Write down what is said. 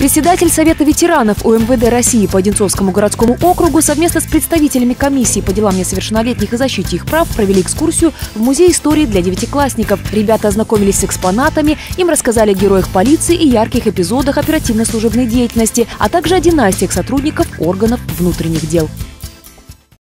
Председатель Совета ветеранов УМВД России по Одинцовскому городскому округу совместно с представителями комиссии по делам несовершеннолетних и защите их прав провели экскурсию в Музей истории для девятиклассников. Ребята ознакомились с экспонатами, им рассказали о героях полиции и ярких эпизодах оперативно-служебной деятельности, а также о династиях сотрудников органов внутренних дел.